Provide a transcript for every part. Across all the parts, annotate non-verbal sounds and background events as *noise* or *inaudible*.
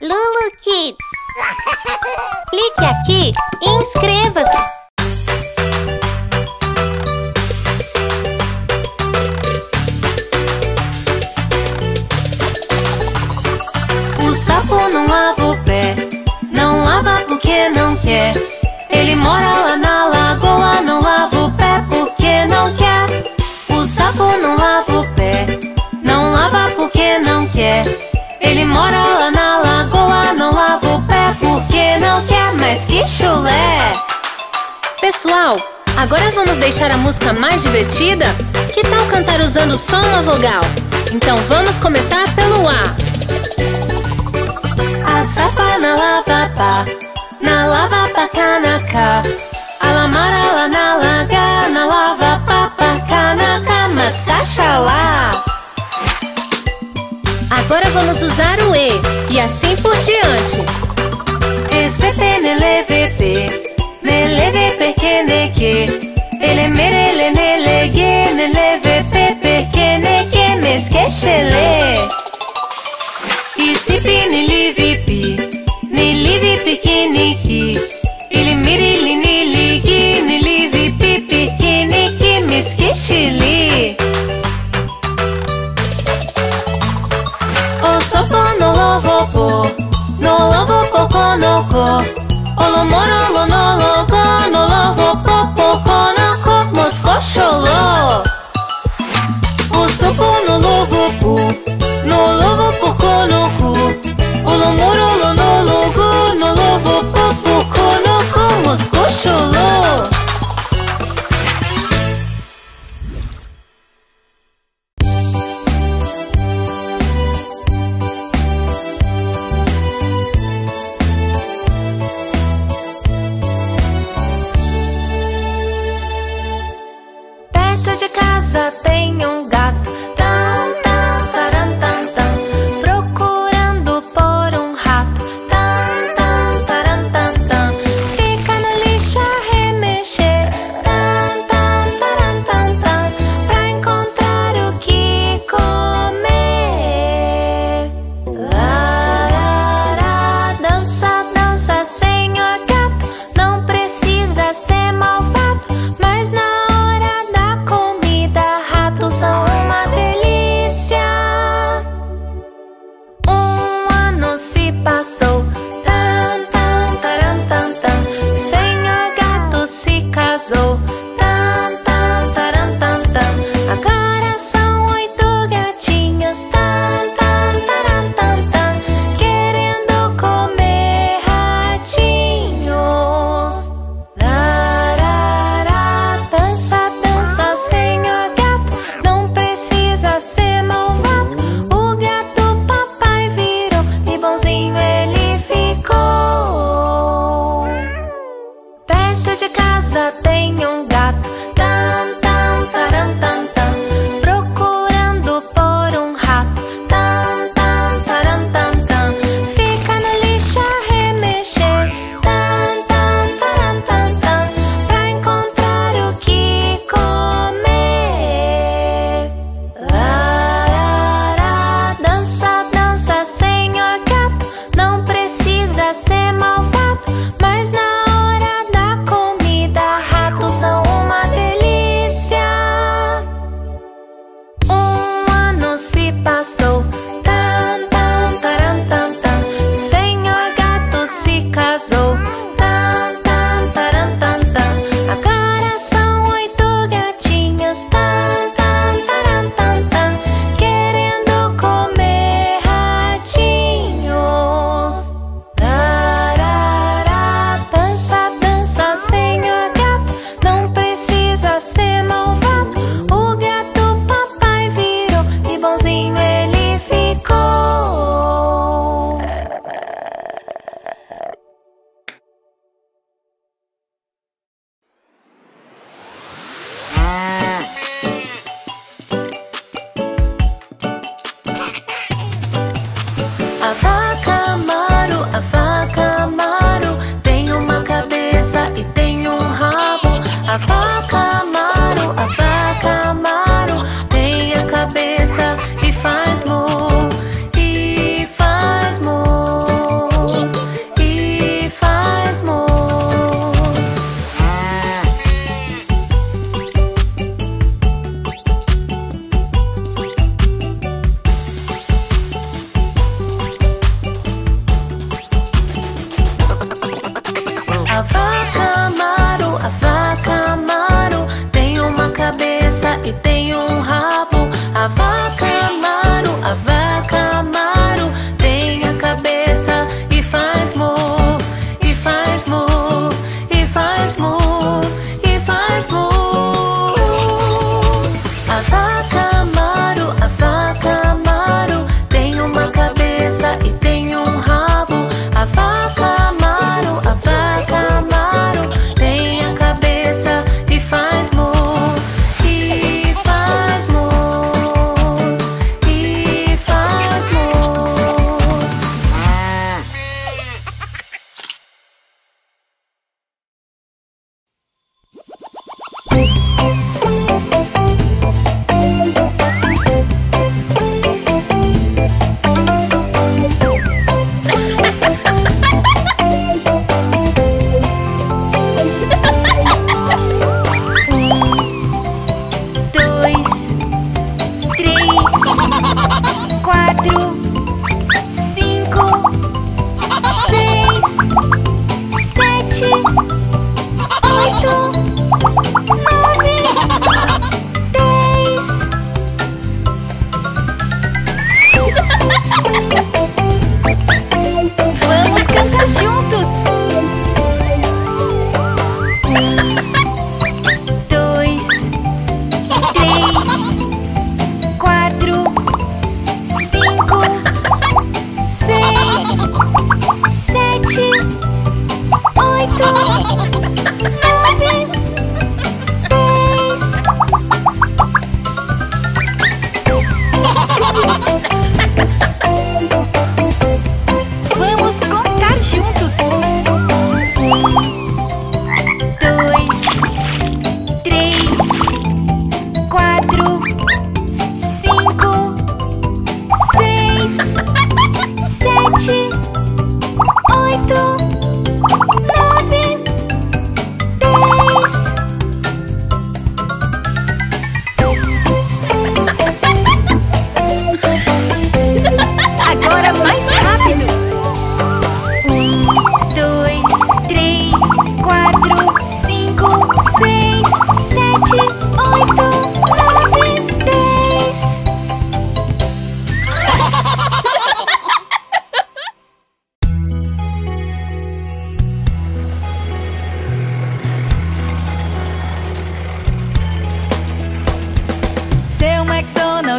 Lulu Kids. Clique aqui e inscreva-se. O sapo não lava o pé, não lava porque não quer. Ele mora lá na lagoa, não lava o pé porque não quer. O sapo não lava o pé, não lava porque não quer. Ele mora lá Mas que chulé! Pessoal, agora vamos deixar a música mais divertida? Que tal cantar usando só uma vogal? Então vamos começar pelo A. A sapa na lava pá, na lava. A lamara lá na laga, na lava pa pa canacá, mas taxa lá. Agora vamos usar o E e assim por diante. Με λέβε, παικαινέκη. Ελε με ρε, ελε, ελε, ελε, ελε, ελε, ελε, με σκέφτε. Η ΣΥΠΗ, νυλίβι, π. Νυλίβι, π. Η ΛΥΜΗΡΙ, νυλίβι, π. ΠΙΚΙΝΙΚΙ, με σκέφτε. Όσο πω, νο, λοβό, νο, λοβό, κοκονό. Moscocholo. O sopo no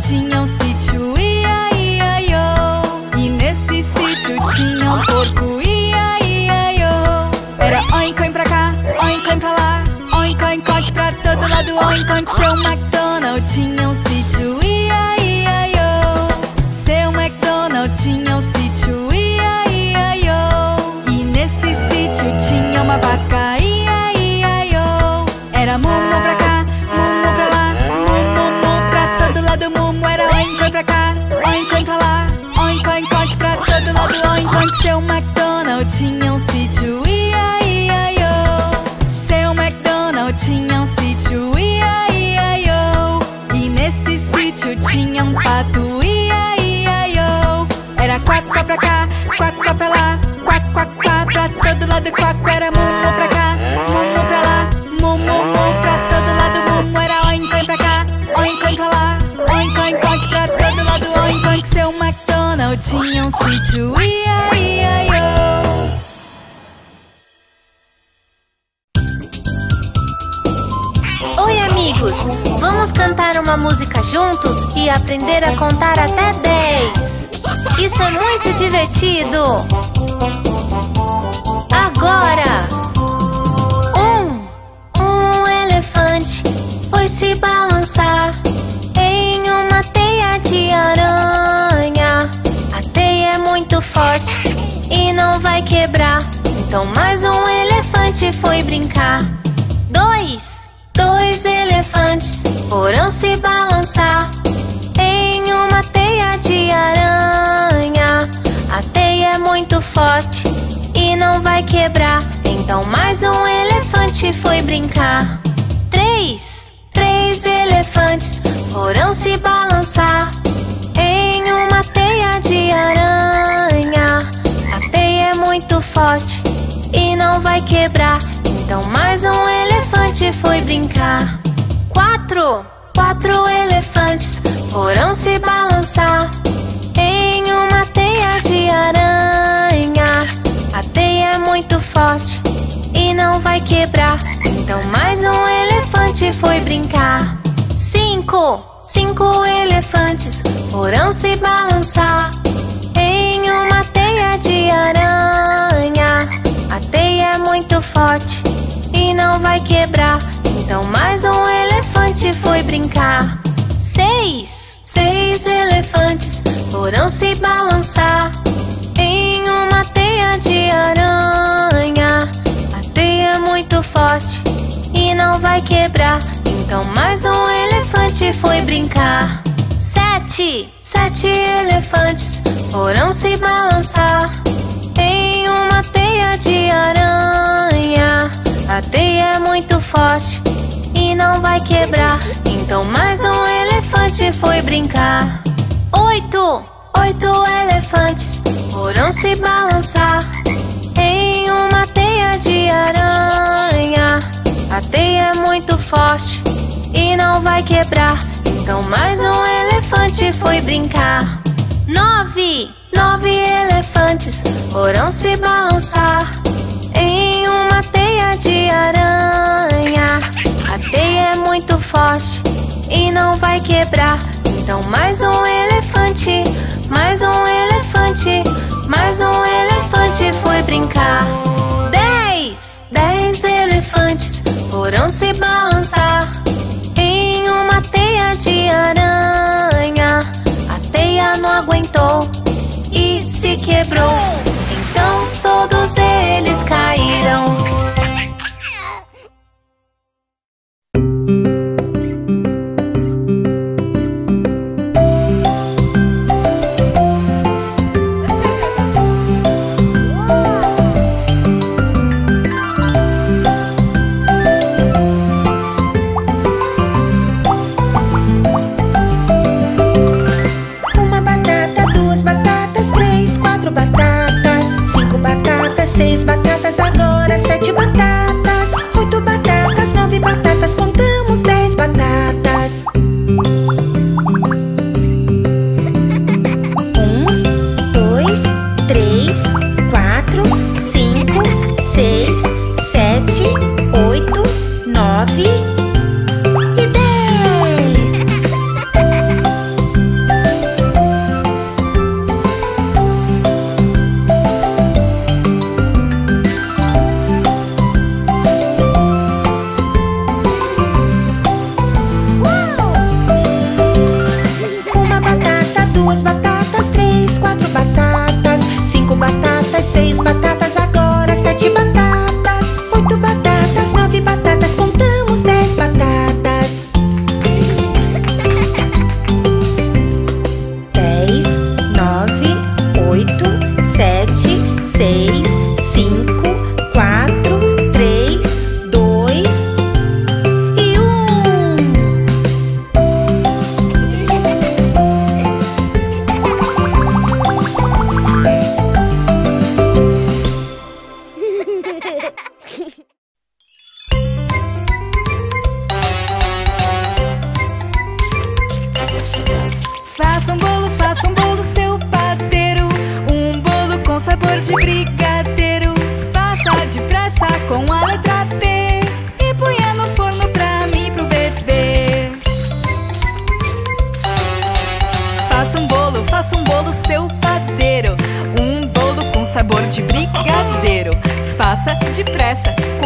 tinha um sítio, ia, ia, io. E nesse sítio tinha um porco, ia, ia, io. Era oincoin pra cá, oincoin pra lá, oincoin coque pra todo lado, oincoin seu McDonald tinha um sítio, ia, ia, io. Seu McDonald tinha um sítio, ia, ia, io. E nesse sítio tinha uma vaca, ia, ia, io. Era mumu pra cá. Oink oink pra lá Oink oink oink pra todo lado. Oink oink Seu McDonald tinha um sítio. Ia, ia, yo Seu McDonald tinha um sítio. Ia, ia, yo E nesse sítio tinha um pato. Ia, ia, yo Era quack, quack pra cá Quack, quack pra lá. Quack, quack, quack pra todo lado. Quack, era mumu pra cá Oink pra todo lado Oink, oink Seu McDonald tinha um sítio Ia, ia, yo Oi, amigos! Vamos cantar uma música juntos e aprender a contar até 10. Isso é muito divertido! Agora! Um, um elefante foi se balançar de aranha. A teia é muito forte e não vai quebrar. Então mais um elefante foi brincar. Dois, dois elefantes foram se balançar em uma teia de aranha. A teia é muito forte e não vai quebrar. Então mais um elefante foi brincar. Três, três elefantes foram se balançar em uma teia de aranha. A teia é muito forte e não vai quebrar. Então mais um elefante foi brincar. Quatro, quatro elefantes foram se balançar em uma teia de aranha. A teia é muito forte e não vai quebrar. Então mais um elefante foi brincar. Cinco, cinco elefantes foram se balançar em uma teia de aranha. A teia é muito forte e não vai quebrar. Então mais um elefante foi brincar. Seis, seis elefantes foram se balançar em uma teia de aranha. A teia é muito forte e não vai quebrar. Então mais um elefante foi brincar. Sete, sete elefantes foram se balançar em uma teia de aranha. A teia é muito forte e não vai quebrar. Então mais um elefante foi brincar. Oito, oito elefantes foram se balançar em uma teia de aranha. A teia é muito forte não vai quebrar. Então mais um elefante foi brincar. Nove, nove elefantes foram se balançar em uma teia de aranha. A teia é muito forte e não vai quebrar. Então mais um elefante, mais um elefante, mais um elefante foi brincar. Dez, dez elefantes foram se balançar se quebrou. Então todos eles caíram. 管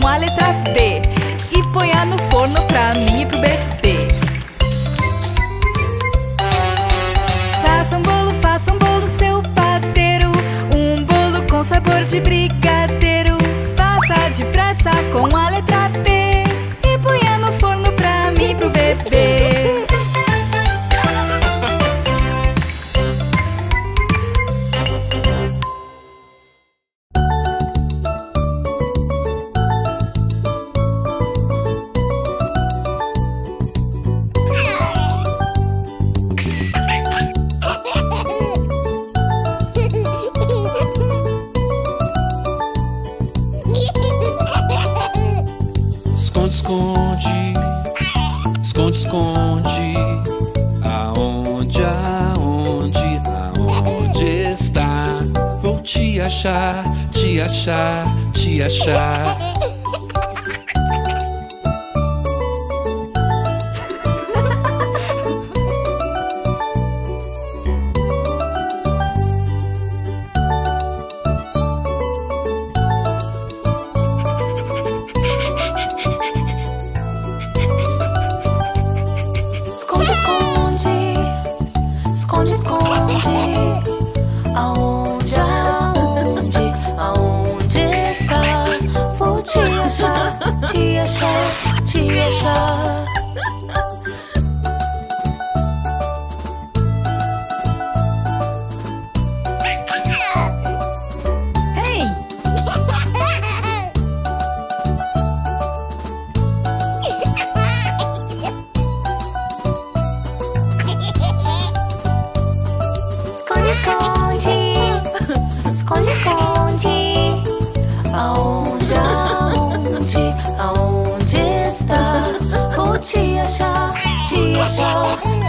con achar, te achar, te achar.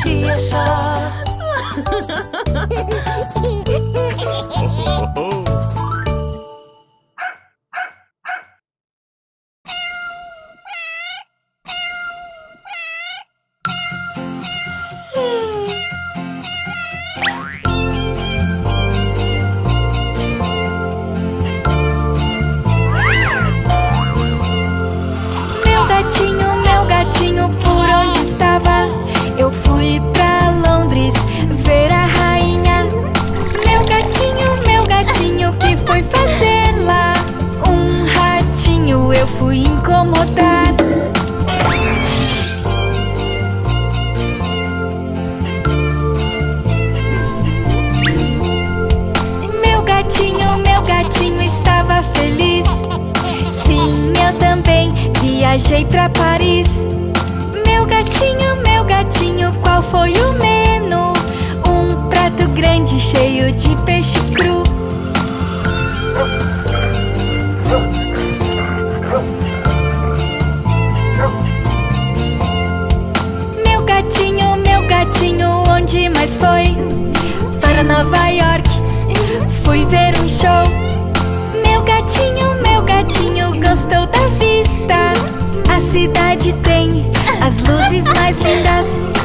Chiesa. *laughs* fui ver um show. Meu gatinho, meu gatinho gostou da vista. A cidade tem as luzes mais lindas.